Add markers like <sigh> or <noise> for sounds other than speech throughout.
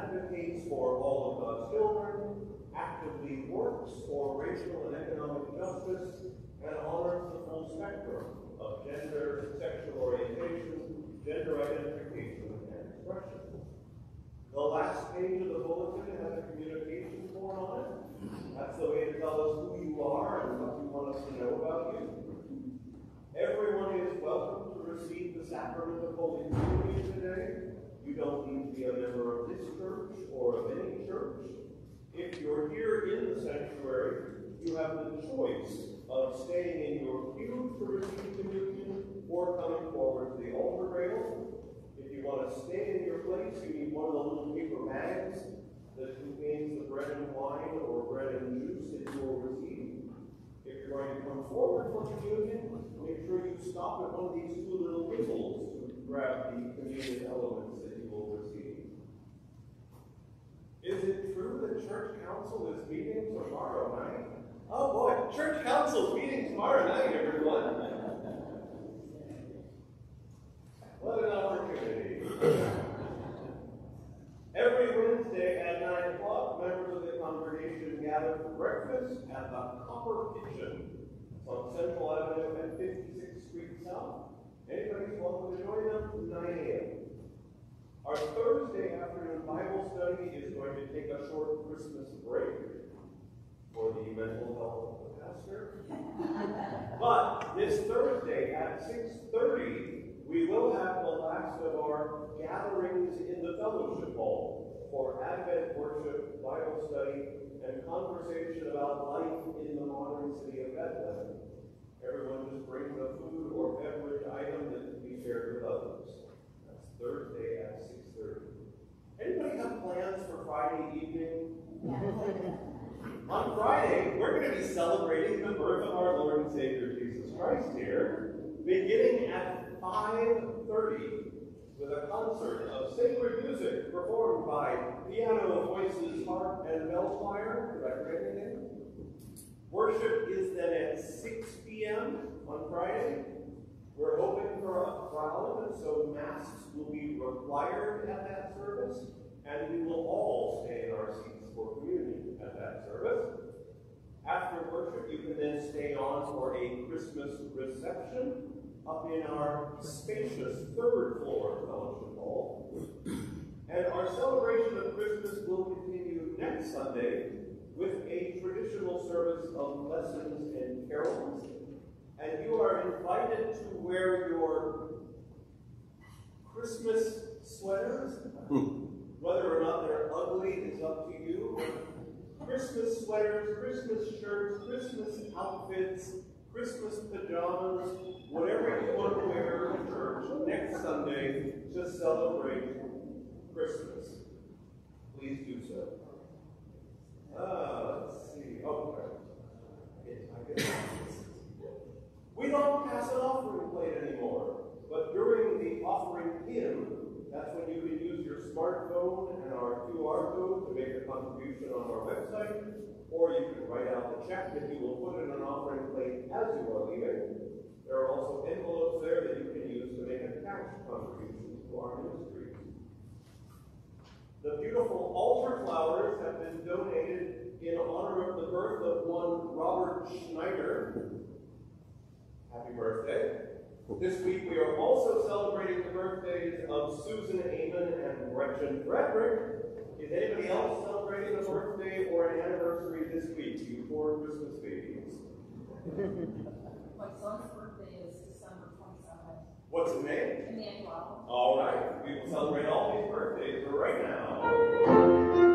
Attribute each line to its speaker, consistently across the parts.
Speaker 1: advocates for all of God's children, actively works for racial and economic justice, and honors the full spectrum of gender, sexual orientation, gender identification, and expression. The last page of the bulletin has a communication form on it. That's the way to tell us who you are and what you want us to know about you. Everyone is welcome to receive the sacrament of Holy Communion today. Don't need to be a member of this church or of any church. If you're here in the sanctuary, you have the choice of staying in your pew to receive communion or coming forward to the altar rail. If you want to stay in your place, you need one of the little paper bags that contains the bread and wine or bread and juice that you will receive. If you're going to come forward for communion, make sure you stop at one of these two little whistles to grab the communion elements that you will receive. Is it true that church council is meeting tomorrow night? Oh boy, church council is meeting tomorrow night, everyone. What an opportunity. Every Wednesday at 9 o'clock, members of the congregation gather for breakfast at the Copper Kitchen. On Central Avenue and 56th Street South. Anybody's welcome to join them 9 a.m. Our Thursday afternoon Bible study is going to take a short Christmas break for the mental health of the pastor. <laughs> but this Thursday at 6.30, we will have the last of our gatherings in the fellowship hall for Advent worship, Bible study, and conversation about life in the modern city of Bethlehem. Everyone just brings a food or beverage item that can be shared with others. That's Thursday at 6.30. Anybody have plans for Friday evening? <laughs> On Friday, we're going to be celebrating the birth of our Lord and Savior Jesus Christ here, beginning at 5.30 with a concert of sacred music performed by piano, voices, harp, and bell choir. Did I forget anything? Worship is then at 6 p.m. on Friday. We're hoping for a crowd, so masks will be required at that service, and we will all stay in our seats for communion at that service. After worship, you can then stay on for a Christmas reception up in our spacious third floor fellowship hall. And our celebration of Christmas will continue next Sunday with a traditional service of lessons and carols. And you are invited to wear your Christmas sweaters. Whether or not they're ugly is up to you. Christmas sweaters, Christmas shirts, Christmas outfits, Christmas pajamas, whatever you want to wear to church next Sunday to celebrate Christmas. Please do so. Uh, let's see. Okay. We don't pass an offering plate anymore, but during the offering hymn, that's when you can use your smartphone and our QR code to make a contribution on our website, or you can write out the check that you will put in an offering plate as you are leaving. There are also envelopes there that you can use to make a cash contribution to our ministry. The beautiful altar flowers have been donated in honor of the birth of one Robert Schneider. Happy birthday. This week we are also celebrating the birthdays of Susan Amon and Gretchen Frederick. Is anybody else celebrating a birthday or an anniversary this week, you poor Christmas babies?
Speaker 2: My son's birthday is December 27th.
Speaker 1: What's the name?
Speaker 2: Emmanuel.
Speaker 1: All right, we will celebrate all these birthdays right now.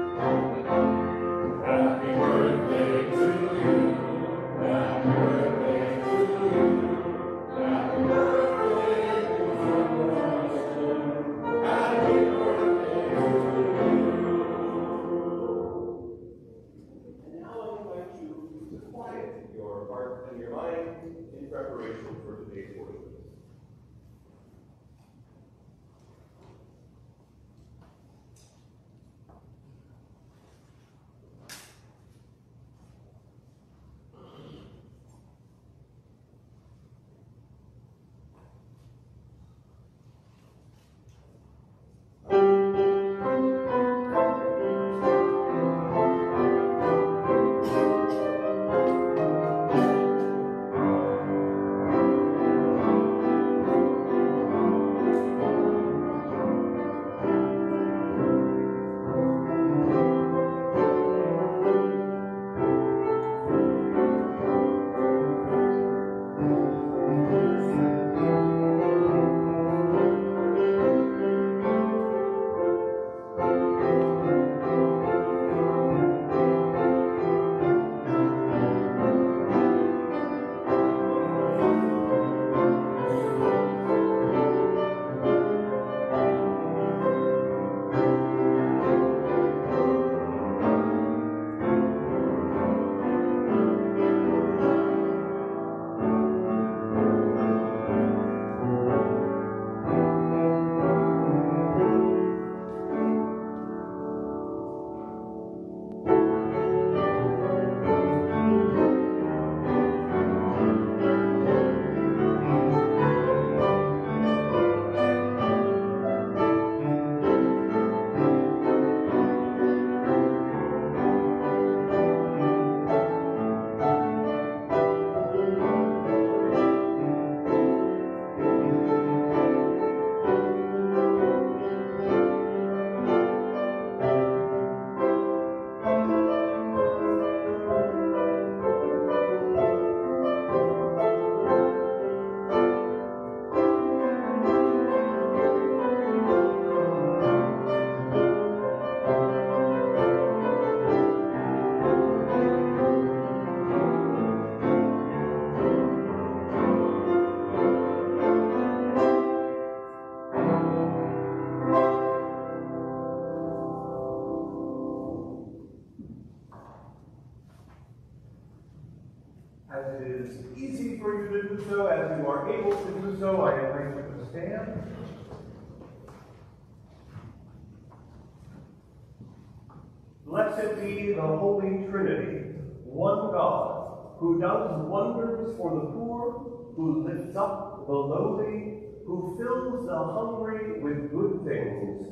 Speaker 1: The lowly, who fills the hungry with good things.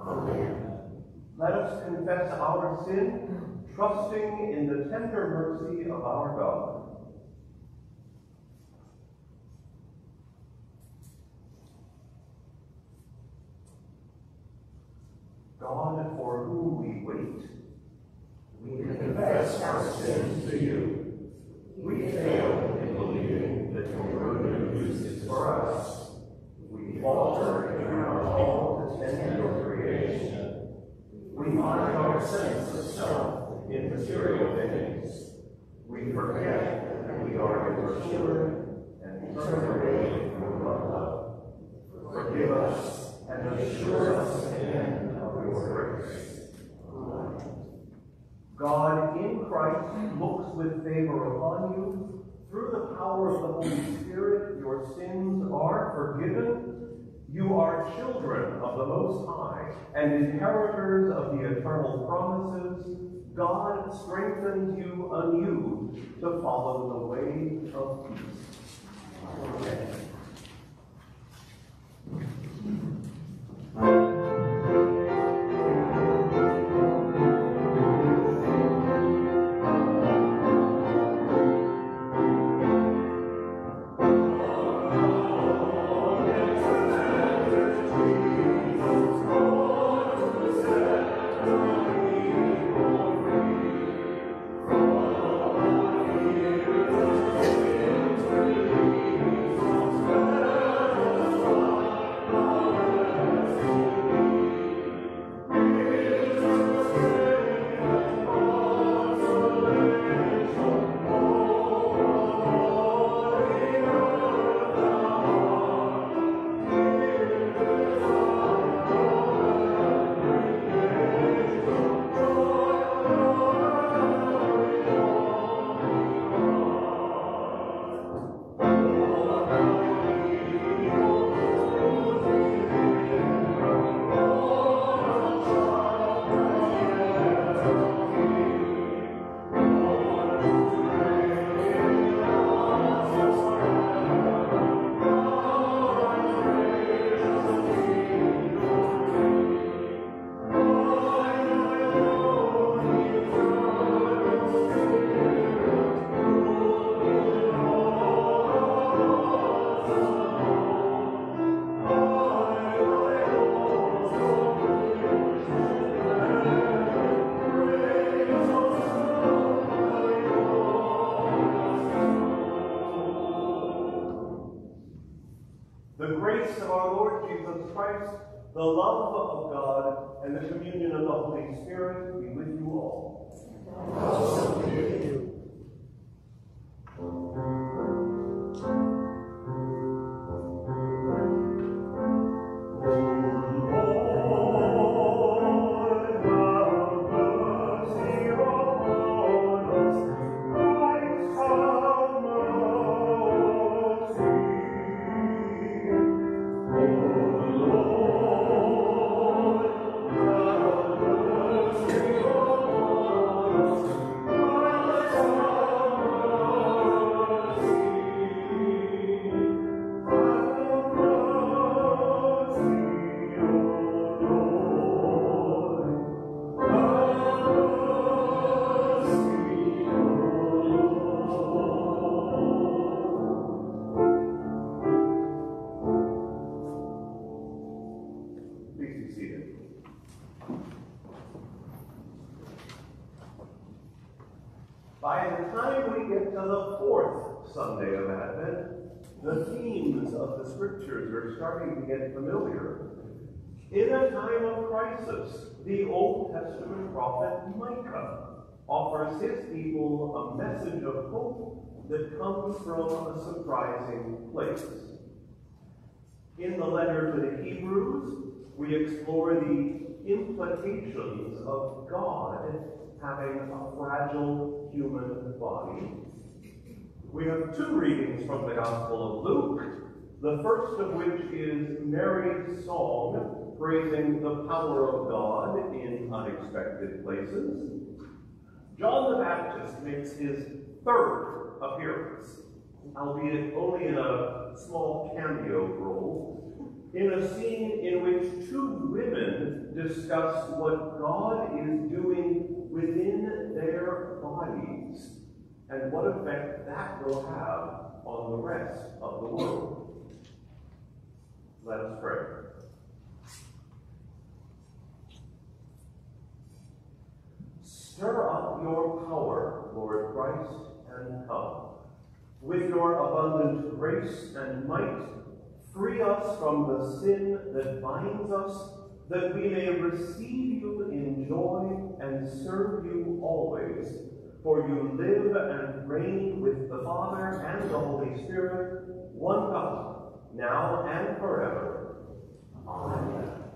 Speaker 1: Amen. Let us confess our sin, trusting in the tender mercy of our God. God, for whom we wait,
Speaker 3: we confess our sins to you. We fail in believing that your good news is for us. We falter in our call to tend your creation. We find our sense of self in material things. We forget that we are your children and turn away from your love. Forgive us and assure us again
Speaker 1: God in Christ looks with favor upon you. Through the power of the Holy Spirit, your sins are forgiven. You are children of the And inheritors of the eternal promises. God strengthens you anew to follow the way of peace. Amen. Time of crisis, the Old Testament prophet Micah offers his people a message of hope that comes from a surprising place. In the letter to the Hebrews, we explore the implications of God having a fragile human body. We have two readings from the Gospel of Luke, the first of which is Mary's song praising the power of God in unexpected places. John the Baptist makes his third appearance, albeit only in a small cameo role, in a scene in which two women discuss what God is doing within their bodies and what effect that will have on the rest of the world. Let us pray. Stir up your power, Lord Christ, and come. With your abundant grace and might, free us from the sin that binds us, that we may receive you in joy and serve you always. For you live and reign with the Father and the Holy Spirit, one God, now and forever. Amen.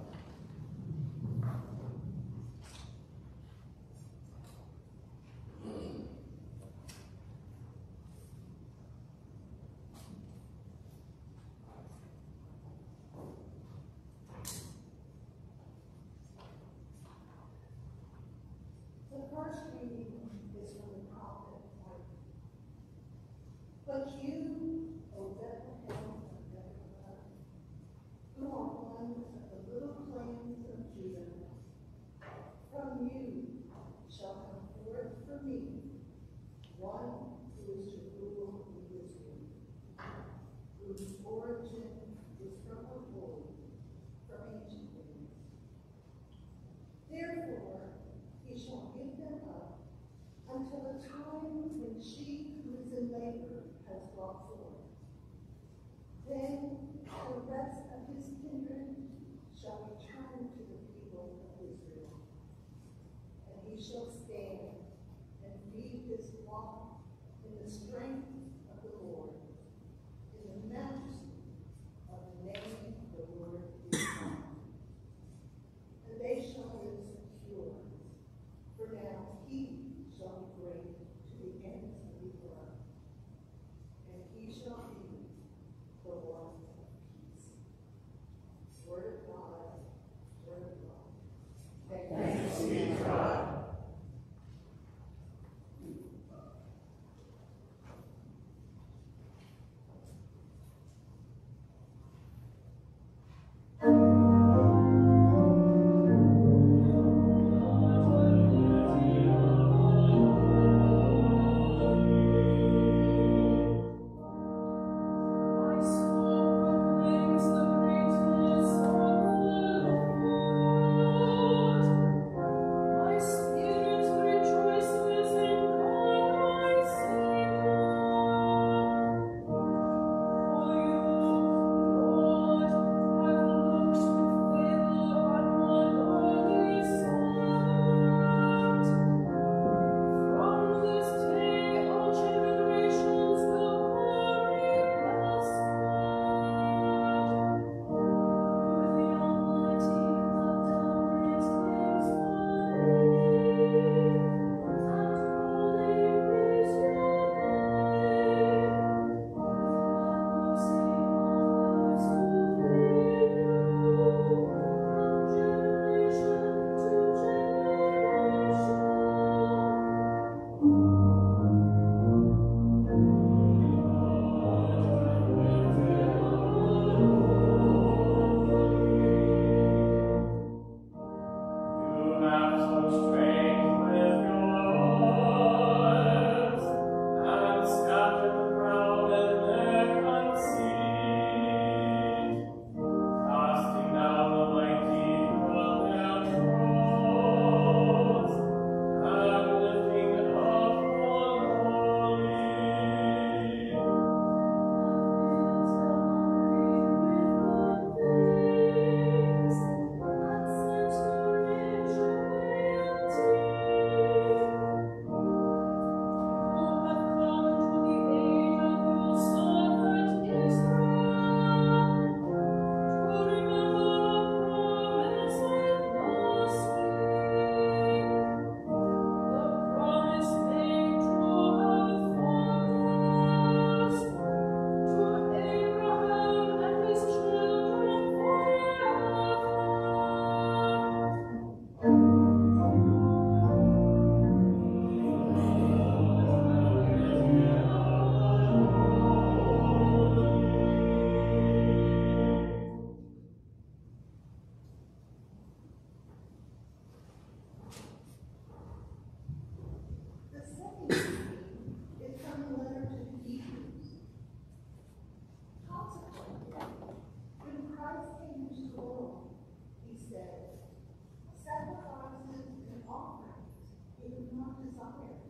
Speaker 4: desire.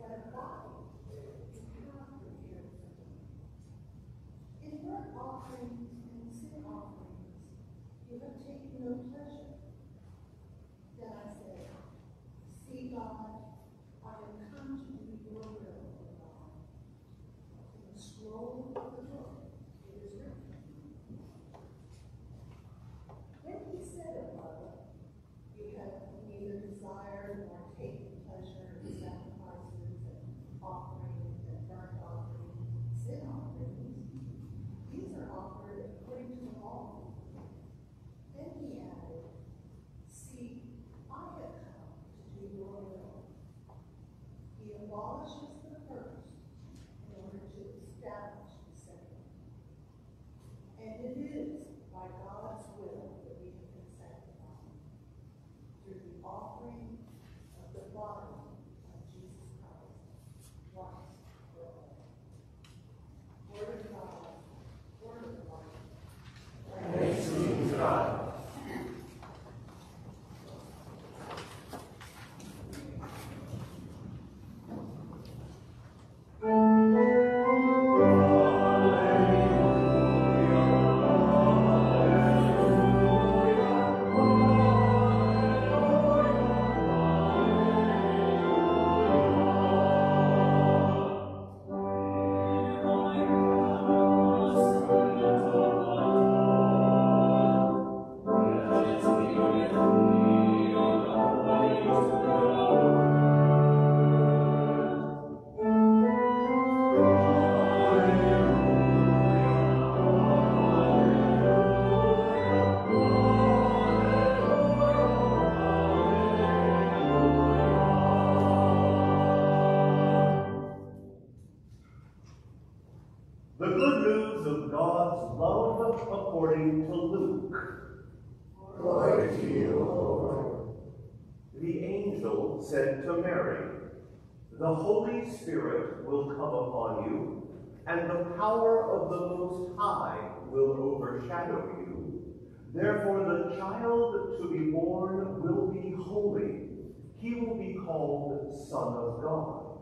Speaker 4: Let thought God's
Speaker 1: love according to Luke.
Speaker 3: Glory to you, Lord.
Speaker 1: The angel said to Mary, The Holy Spirit will come upon you, and the power of the Most High will overshadow you. Therefore, the child to be born will be holy. He will be called Son of God.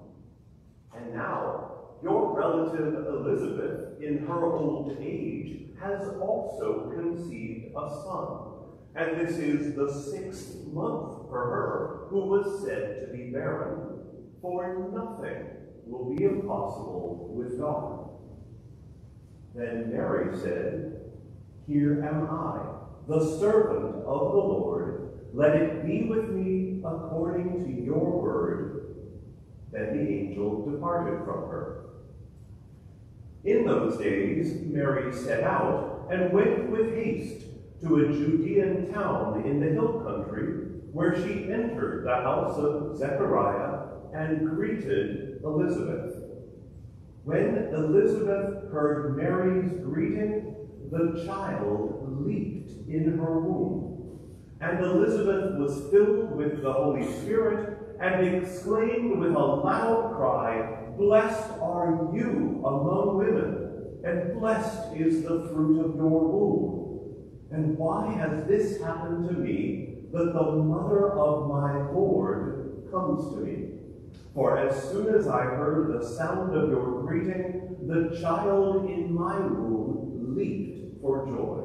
Speaker 1: And now, your relative Elizabeth, in her old age, has also conceived a son. And this is the sixth month for her, who was said to be barren. For nothing will be impossible with God. Then Mary said, Here am I, the servant of the Lord. Let it be with me according to your word. Then the angel departed from her. In those days, Mary set out and went with haste to a Judean town in the hill country, where she entered the house of Zechariah and greeted Elizabeth. When Elizabeth heard Mary's greeting, the child leaped in her womb. And Elizabeth was filled with the Holy Spirit and exclaimed with a loud cry, Blessed are you among women, and blessed is the fruit of your womb. And why has this happened to me, that the mother of my Lord comes to me? For as soon as I heard the sound of your greeting, the child in my womb leaped for joy.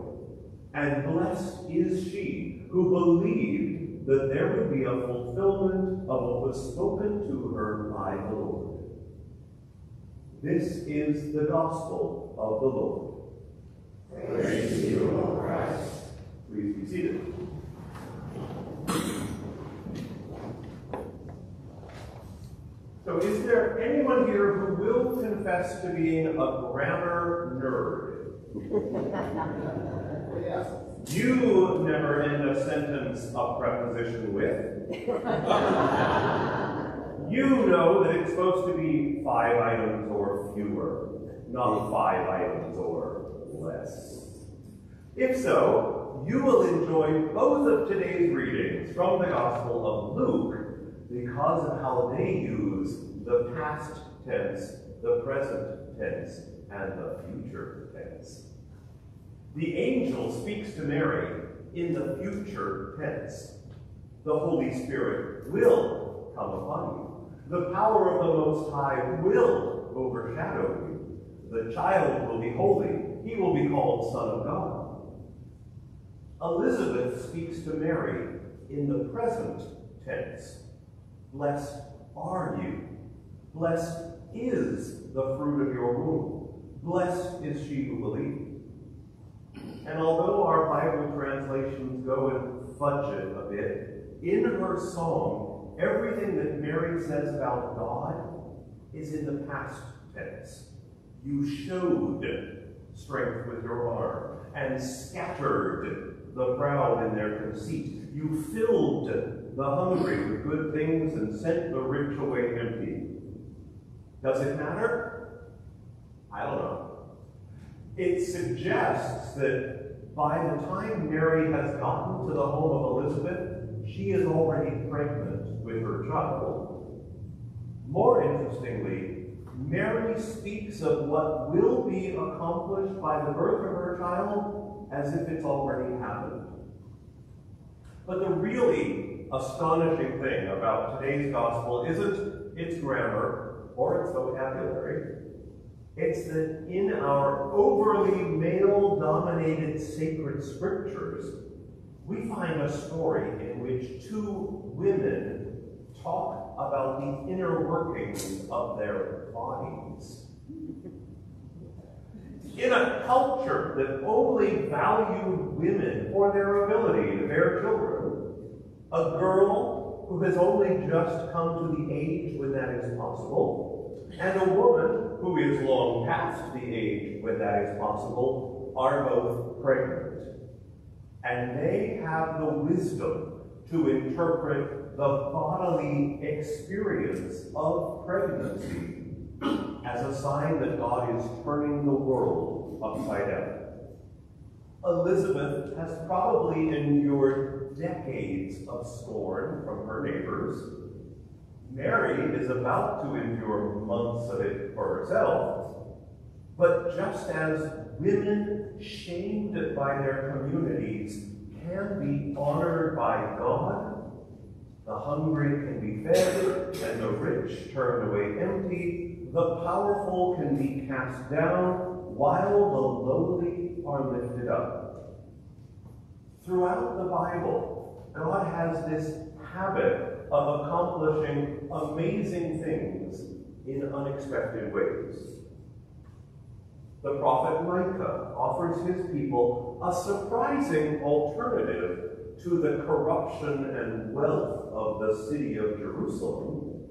Speaker 1: And blessed is she who believed that there would be a fulfillment of what was spoken to her by the Lord. This is the gospel of the Lord.
Speaker 3: Praise to you, O Christ.
Speaker 1: Please be seated. So is there anyone here who will confess to being a grammar nerd? <laughs> You never end a sentence a preposition with. <laughs> You know that it's supposed to be five items or fewer, not five items or less. If so, you will enjoy both of today's readings from the Gospel of Luke because of how they use the past tense, the present tense, and the future tense. The angel speaks to Mary in the future tense. The Holy Spirit will come upon you. The power of the Most High will overshadow you. The child will be holy. He will be called Son of God. Elizabeth speaks to Mary in the present tense. Blessed are you. Blessed is the fruit of your womb. Blessed is she who believed. And although our Bible translations go and fudge it a bit, in her song, everything that Mary says about God is in the past tense. You showed strength with your arm and scattered the proud in their conceit. You filled the hungry with good things and sent the rich away empty. Does it matter? I don't know. It suggests that by the time Mary has gotten to the home of Elizabeth, she is already pregnant her child. More interestingly, Mary speaks of what will be accomplished by the birth of her child as if it's already happened. But the really astonishing thing about today's gospel isn't its grammar or its vocabulary. It's that in our overly male dominated sacred scriptures, we find a story in which two women talk about the inner workings of their bodies. In a culture that only valued women for their ability to bear children, a girl who has only just come to the age when that is possible, and a woman who is long past the age when that is possible, are both pregnant. And they have the wisdom to interpret the bodily experience of pregnancy as a sign that God is turning the world upside down. Elizabeth has probably endured decades of scorn from her neighbors. Mary is about to endure months of it for herself. But just as women shamed by their communities can be honored by God, the hungry can be fed and the rich turned away empty, the powerful can be cast down while the lowly are lifted up. Throughout the Bible, God has this habit of accomplishing amazing things in unexpected ways. The prophet Micah offers his people a surprising alternative to the corruption and wealth of the city of Jerusalem.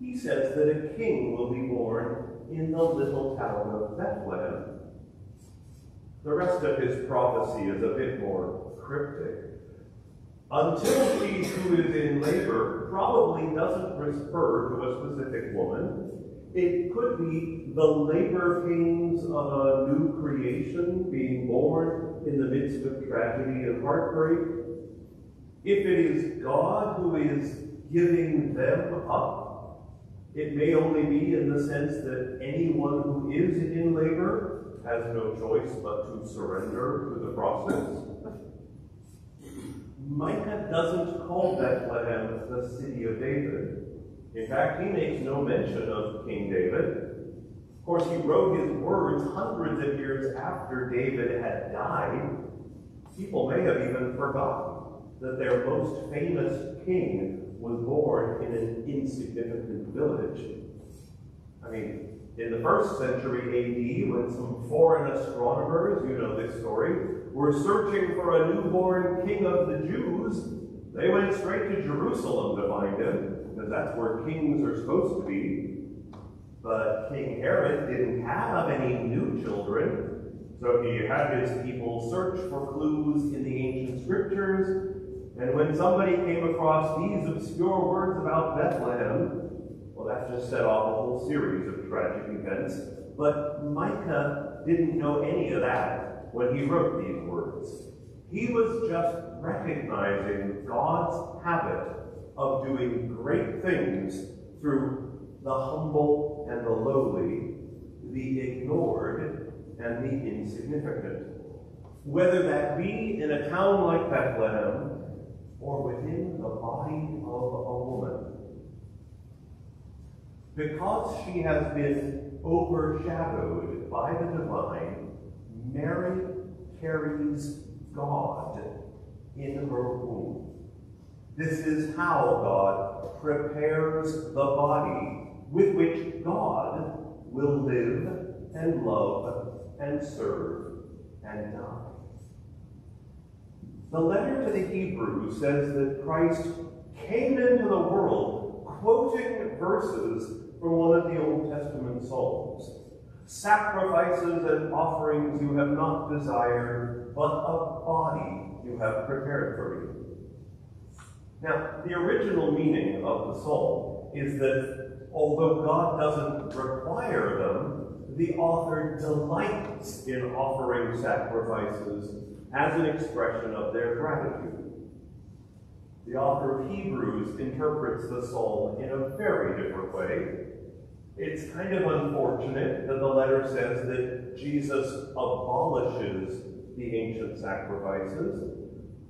Speaker 1: He says that a king will be born in the little town of Bethlehem. The rest of his prophecy is a bit more cryptic. Until she who is in labor probably doesn't refer to a specific woman, it could be the labor pains of a new creation being born in the midst of tragedy and heartbreak. If it is God who is giving them up, it may only be in the sense that anyone who is in labor has no choice but to surrender to the process. Micah doesn't call Bethlehem the city of David. In fact, he makes no mention of King David. Of course, he wrote his words hundreds of years after David had died. People may have even forgotten that their most famous king was born in an insignificant village. I mean, in the first century AD, when some foreign astronomers, you know this story, were searching for a newborn king of the Jews, they went straight to Jerusalem to find him, because that's where kings are supposed to be. But King Herod didn't have any new children, so he had his people search for clues in the ancient scriptures, and when somebody came across these obscure words about Bethlehem, well, that just set off a whole series of tragic events. But Micah didn't know any of that when he wrote these words. He was just recognizing God's habit of doing great things through the humble and the lowly, the ignored and the insignificant. Whether that be in a town like Bethlehem or within the body of a woman. Because she has been overshadowed by the divine, Mary carries God in her womb. This is how God prepares the body with which God will live and love and serve and die. The letter to the Hebrews says that Christ came into the world quoting verses from one of the Old Testament Psalms. Sacrifices and offerings you have not desired, but a body you have prepared for me. Now, the original meaning of the psalm is that although God doesn't require them, the author delights in offering sacrifices as an expression of their gratitude. The author of Hebrews interprets the psalm in a very different way. It's kind of unfortunate that the letter says that Jesus abolishes the ancient sacrifices.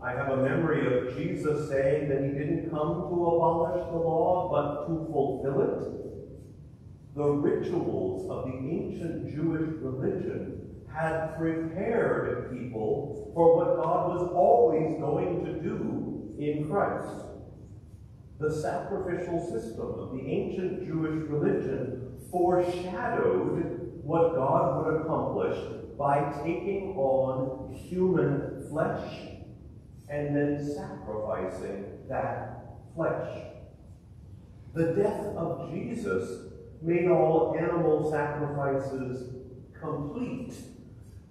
Speaker 1: I have a memory of Jesus saying that he didn't come to abolish the law, but to fulfill it. The rituals of the ancient Jewish religion had prepared people for what God was always going to do in Christ. The sacrificial system of the ancient Jewish religion foreshadowed what God would accomplish by taking on human flesh and then sacrificing that flesh. The death of Jesus made all animal sacrifices complete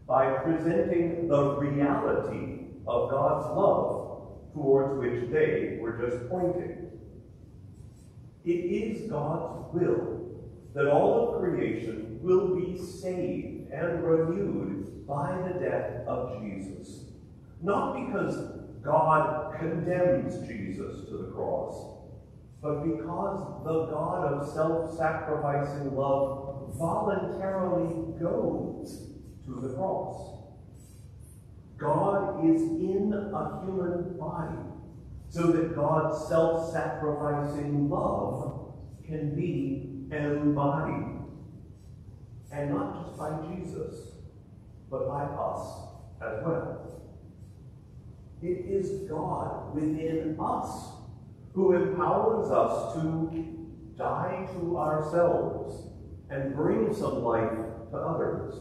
Speaker 1: by presenting the reality of God's love towards which they were just pointing. It is God's will that all of creation will be saved and renewed by the death of Jesus. Not because God condemns Jesus to the cross, but because the God of self-sacrificing love voluntarily goes to the cross. God is in a human body so that God's self-sacrificing love can be embodied. And not just by Jesus, but by us as well. It is God within us who empowers us to die to ourselves and bring some life to others.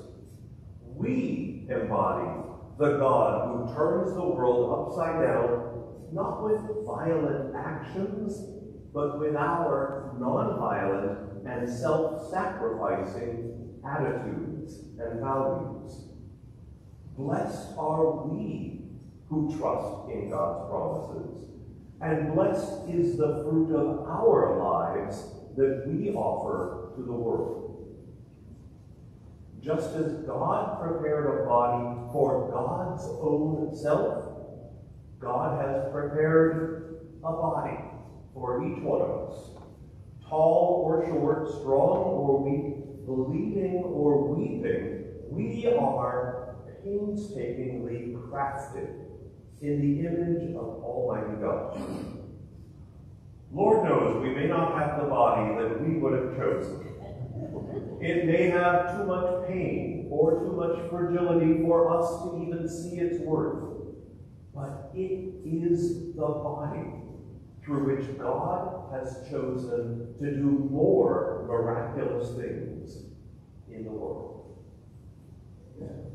Speaker 1: We embody the God who turns the world upside down, not with violent actions, but with our nonviolent and self-sacrificing attitudes and values. Blessed are we who trust in God's promises, and blessed is the fruit of our lives that we offer to the world. Just as God prepared a body for God's own self, God has prepared a body for each one of us. Tall or short, strong or weak, believing or weeping, we are painstakingly crafted in the image of Almighty God. Lord knows we may not have the body that we would have chosen. It may have too much pain or too much fragility for us to even see its worth. But it is the body through which God has chosen to do more miraculous things in the world. And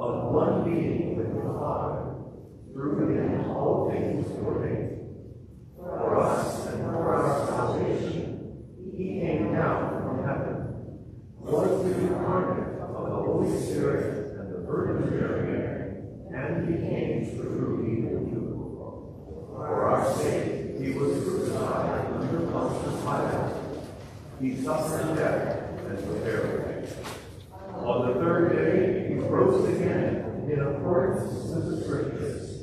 Speaker 1: of one being with the Father, through him all things were made. For us and for our salvation, he came down from heaven, was the incarnate of the Holy Spirit and the Virgin Mary, and became even you. For our sake, he was crucified under Pontius Pilate. He suffered death and was buried. On the third day, he rose again in accordance with the Scriptures.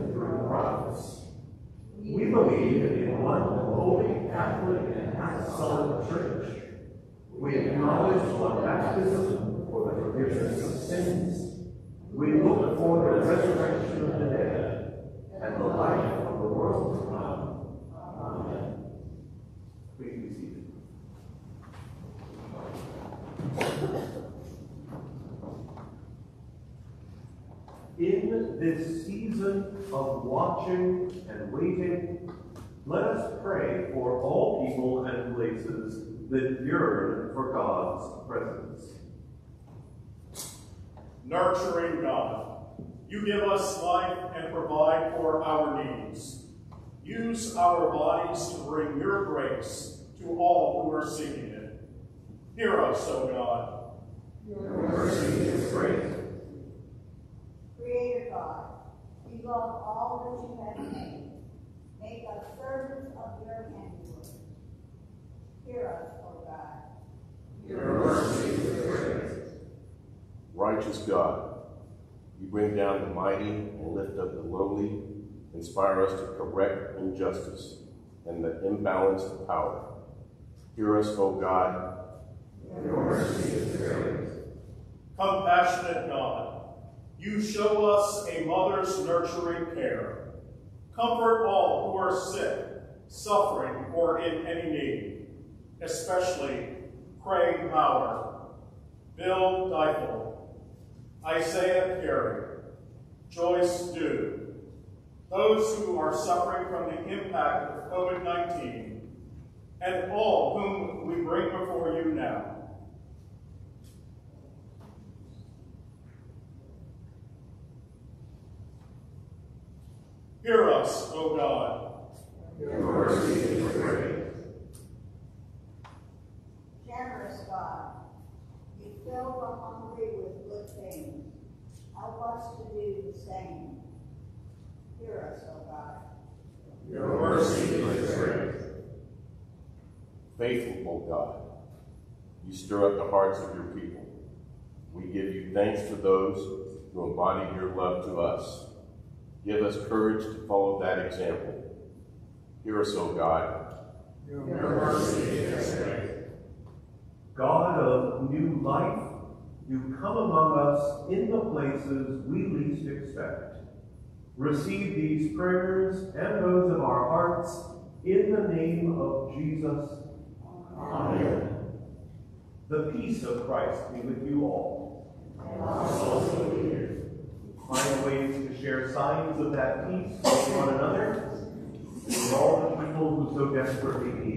Speaker 1: through the prophets. We believe in one holy Catholic and apostolic church. We acknowledge one baptism for the forgiveness of sins. We look for the resurrection of the dead and the life of the world to come. Amen. Please be seated. In this season of watching and waiting, let us pray for all people and places that yearn for God's presence.
Speaker 5: Nurturing God, you give us life and provide for our needs. Use our bodies to bring your grace to all who are seeking it. Hear us, O God.
Speaker 1: Your mercy is great.
Speaker 4: Creator God, we love all that you have made. Make us servants of your handiwork. Hear us, O God.
Speaker 1: Your mercy is great.
Speaker 3: Righteous God, you bring down the mighty and lift up the lowly, inspire us to correct injustice and the imbalance of power. Hear us, O God.
Speaker 1: Your mercy is great.
Speaker 5: Compassionate God, you show us a mother's nurturing care. Comfort all who are sick, suffering, or in any need, especially Craig Maurer, Bill Deichel, Isaiah Carey, Joyce Dew, those who are suffering from the impact of COVID-19, and all whom we bring before you now. Hear us, O God.
Speaker 1: Your mercy is great.
Speaker 4: Generous God. You fill the hungry with good things. Help us to do the same. Hear us, O God.
Speaker 3: Your mercy is great.
Speaker 6: Faithful, O God, you stir up the hearts of your people. We give you thanks for those who embody your love to us. Give us courage to follow that example. Hear us, O God.
Speaker 3: Your mercy is great.
Speaker 1: God of new life, you come among us in the places we least expect. Receive these prayers and those of our hearts in the name of Jesus.
Speaker 3: Amen.
Speaker 1: The peace of Christ be with you all. Find ways to share signs of that peace with one another. And all the people who so desperately need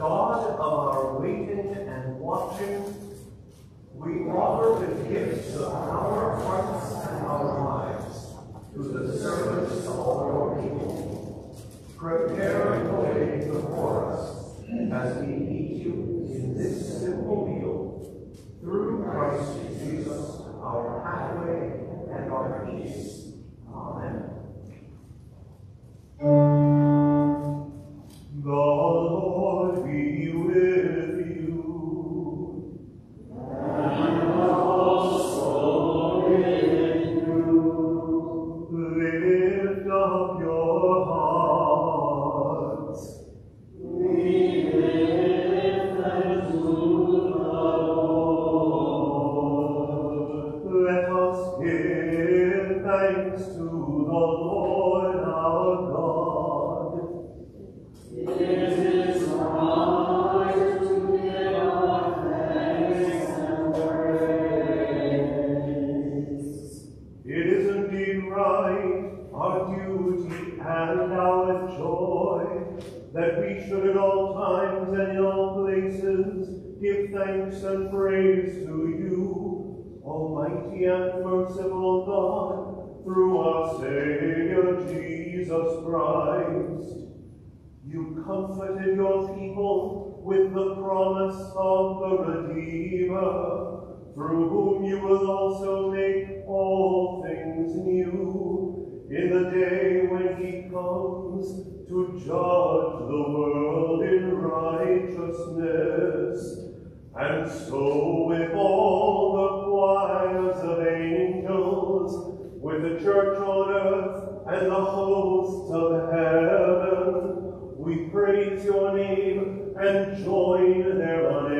Speaker 1: God of our waiting and watching, we offer the gifts of our hearts and our lives to the service of all your people. Prepare the way before us as we meet you in this simple meal through Christ Jesus, our pathway and our peace. Amen. You comforted your people with the promise of the Redeemer, through whom you will also make all things new in the day when he comes to judge the world in righteousness. And so with all the choirs of angels, with the church on earth and the hosts of heaven, praise your name and join their unending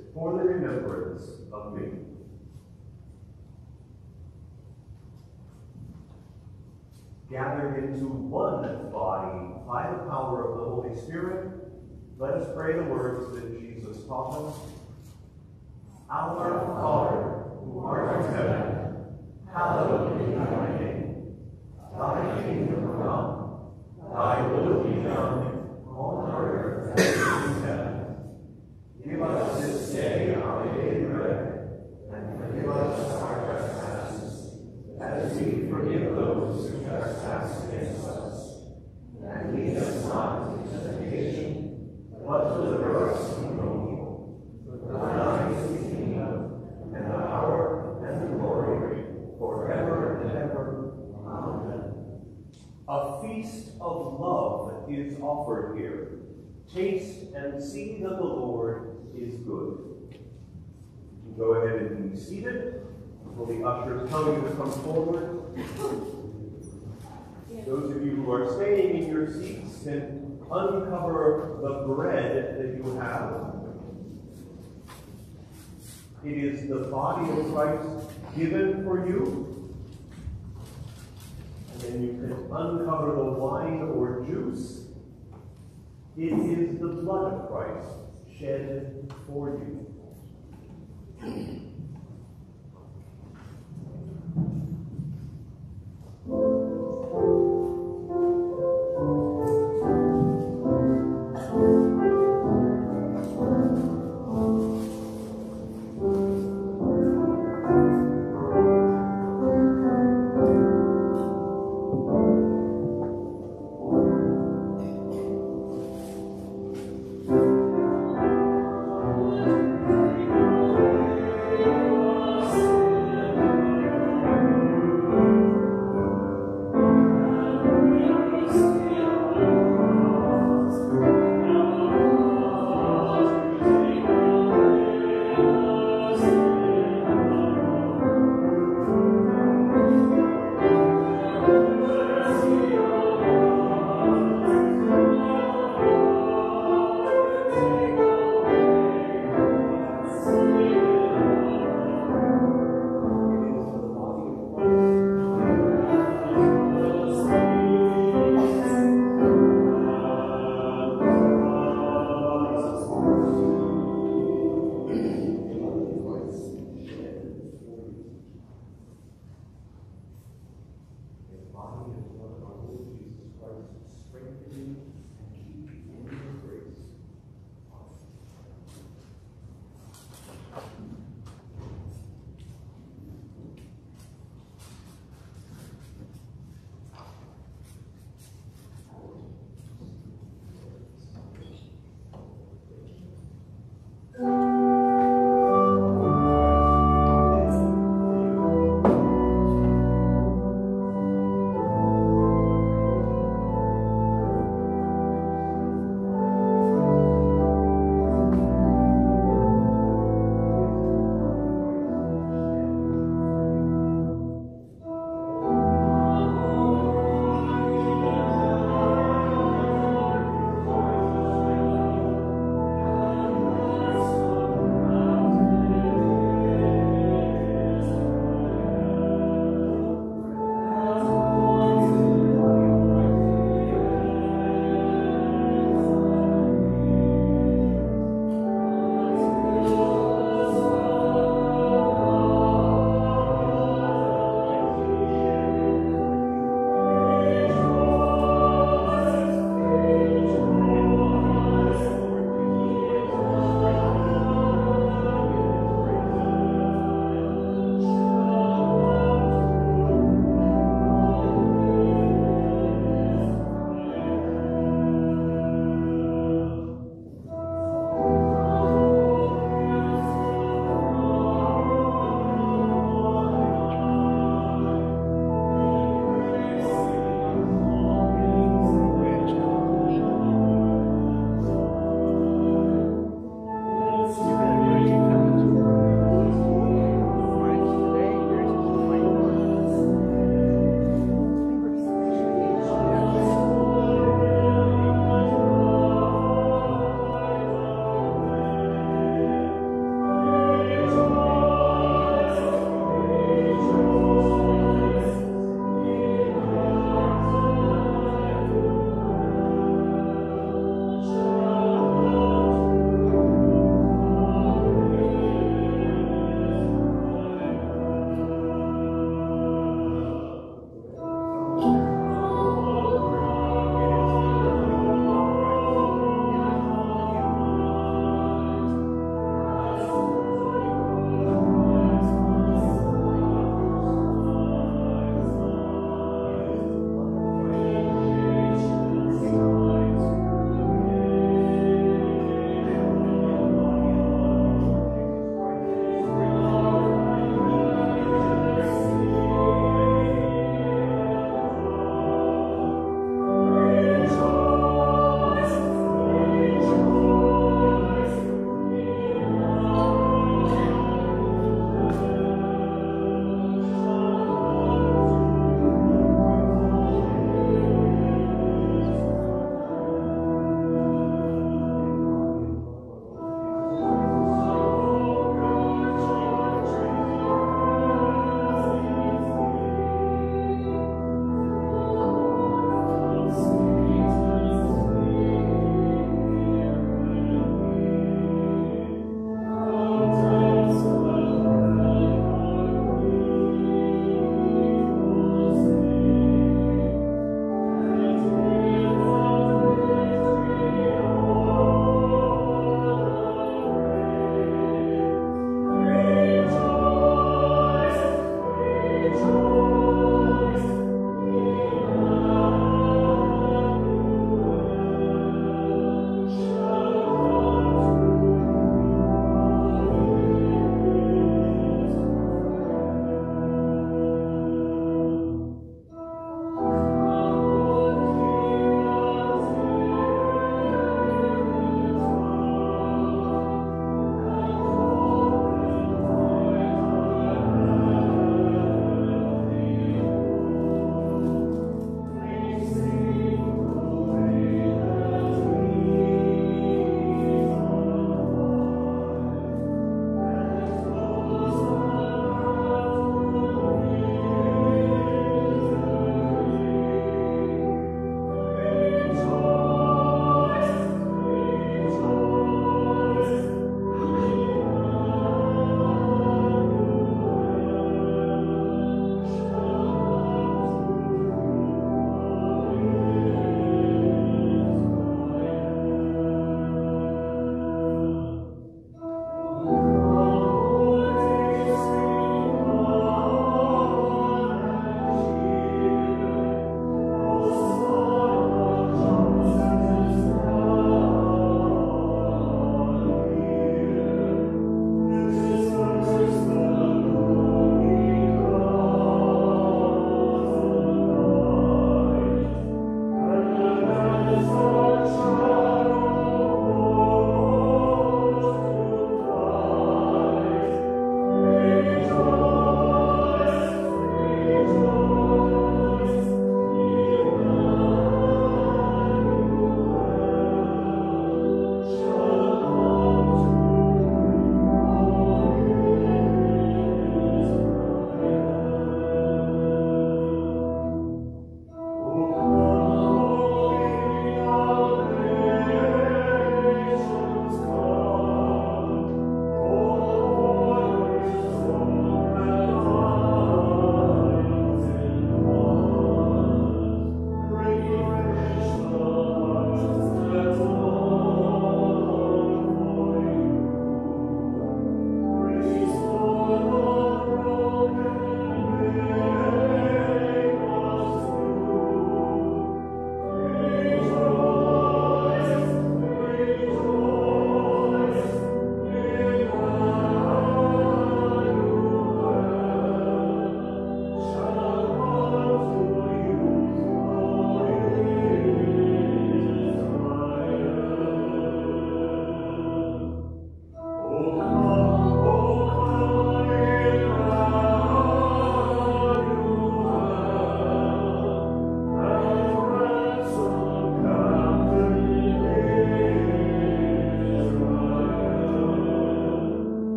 Speaker 1: for the remembrance of me. Gathered into one body by the power of the Holy Spirit, let us pray the words that Jesus taught us. Our Father, who art in heaven, hallowed be thy name. Thy kingdom come, thy will be done, on earth as it is in heaven. Give us this day our daily bread, and forgive us our trespasses, as we forgive those who trespass against us. And lead us not into temptation, but deliver us from evil. For thine is the kingdom, and the power, and the glory, forever and ever. Amen. A feast of love is here. Taste and see that the Lord is good. Go ahead and be seated. Will the ushers tell you to come forward? Those of you who are staying in your seats can uncover the bread that you have. It is the body of Christ given for you. And then you can uncover the wine or juice. It is the blood of Christ shed for you.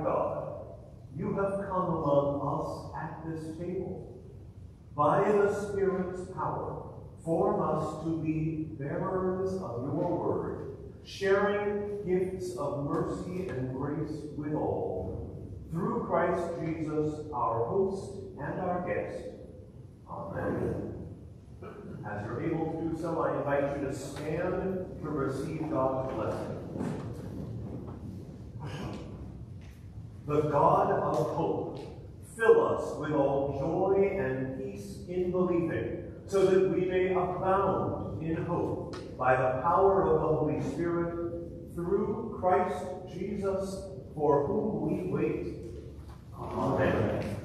Speaker 1: God, you have come among us at this table. By the Spirit's power, form us to be bearers of your word, sharing gifts of mercy and grace with all. Through Christ Jesus, our host and our guest. Amen. As you're able to do so, I invite you to stand to receive God's blessing. The God of hope, fill us with all joy and peace in believing, so that we may abound in hope by the power of the Holy Spirit, through Christ Jesus, for whom we wait. Amen.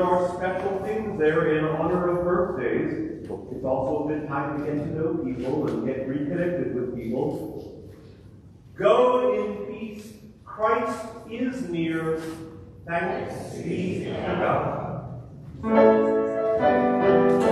Speaker 1: Are special things there in honor of birthdays. It's also a good time to get to know people and get reconnected with people. Go in peace. Christ is near. Thanks be to God.